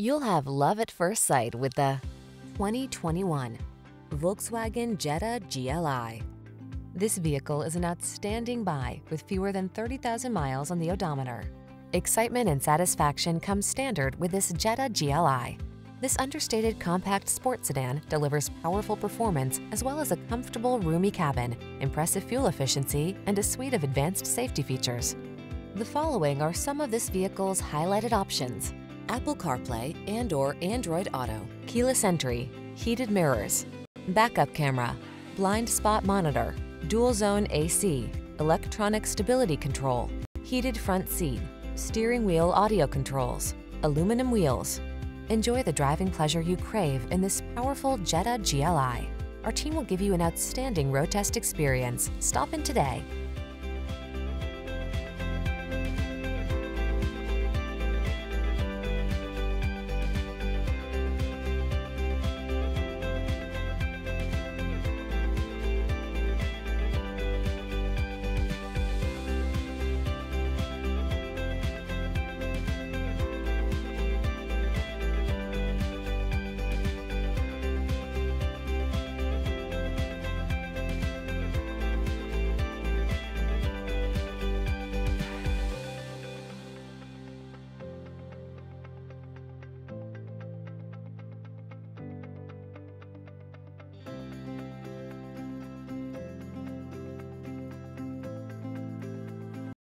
You'll have love at first sight with the 2021 Volkswagen Jetta GLI. This vehicle is an outstanding buy with fewer than 30,000 miles on the odometer. Excitement and satisfaction come standard with this Jetta GLI. This understated compact sports sedan delivers powerful performance as well as a comfortable, roomy cabin, impressive fuel efficiency, and a suite of advanced safety features. The following are some of this vehicle's highlighted options. Apple CarPlay and or Android Auto, keyless entry, heated mirrors, backup camera, blind spot monitor, dual zone AC, electronic stability control, heated front seat, steering wheel audio controls, aluminum wheels. Enjoy the driving pleasure you crave in this powerful Jetta GLI. Our team will give you an outstanding road test experience. Stop in today.